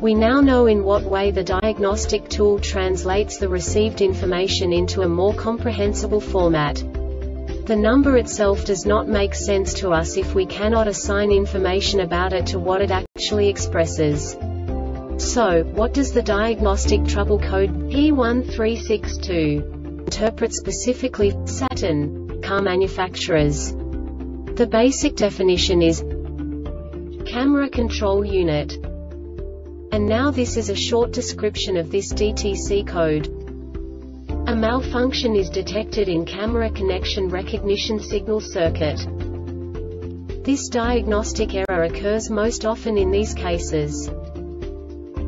We now know in what way the diagnostic tool translates the received information into a more comprehensible format. The number itself does not make sense to us if we cannot assign information about it to what it actually expresses. So, what does the diagnostic trouble code P1362 interpret specifically Saturn car manufacturers? The basic definition is camera control unit. And now this is a short description of this DTC code. A malfunction is detected in camera connection recognition signal circuit. This diagnostic error occurs most often in these cases.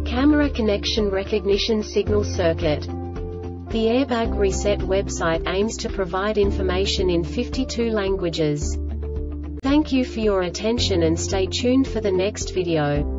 Camera connection recognition signal circuit. The Airbag Reset website aims to provide information in 52 languages. Thank you for your attention and stay tuned for the next video.